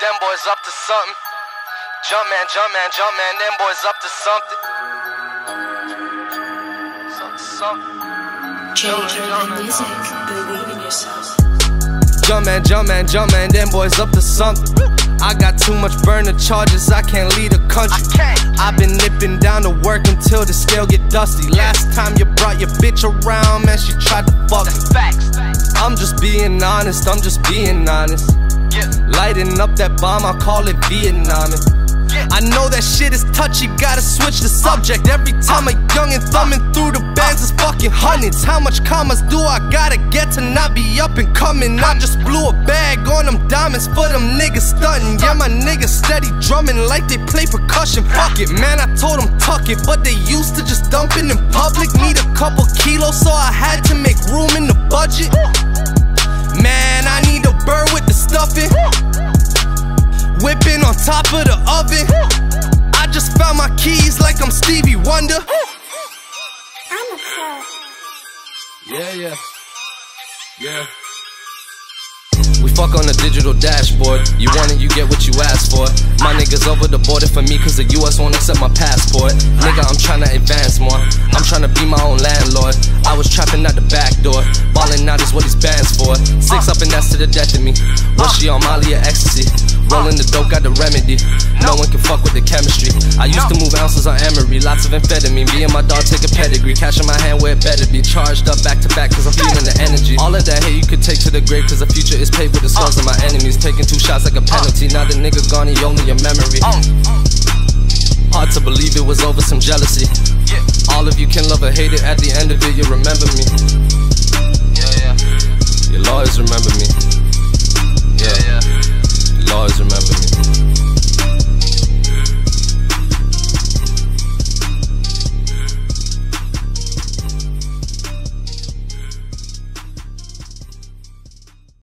Them boys up to something. Jump man, jump man, jump man. Them boys up to something. Something, something. J Music, believe in yourself. Jump man, jump man, jump man. Them boys up to something. I got too much burner charges, I can't leave the country. I've been nipping down to work until the scale get dusty. Last time you brought your bitch around, man, she tried to fuck me. I'm just being honest, I'm just being honest. Lighting up that bomb, I call it Vietnam. I know that shit is touchy, gotta switch the subject. Every time a youngin' thumbing through the bands is fucking hundreds. How much commas do I gotta get to not be up and coming? I just blew a bag on them diamonds for them niggas stunting. Yeah, my niggas steady drumming like they play percussion. Fuck it, man, I told them tuck it, but they used to just dump dumping in public. Need a couple kilos, so I had to make room in the budget. Top of the oven. I just found my keys like I'm Stevie Wonder. I'm a pro. Yeah, yeah. Yeah. We fuck on the digital dashboard. You want it, you get what you ask for. My niggas over the border for me, cause the US won't accept my passport. Nigga, I'm tryna advance more. I'm tryna be my own landlord. I was trapping out the back door. Ballin' out is what these bands for. Six up and that's to the death of me. Was she on Molly or ecstasy? Rollin' the dope, got the remedy. No one can fuck with the chemistry. I used to move ounces on Emery, lots of amphetamine. Me and my dog take a pedigree. Cash in my hand where it better be. Charged up back to back, cause I'm feeling the energy. All of that hate you could take to the grave, cause the future is paved with the scars of my enemies. Taking two shots like a penalty. Now the nigga gone, he only a memory. Hard to believe it was over some jealousy. All of you can love or hate it, at the end of it, you remember me. You'll always remember me.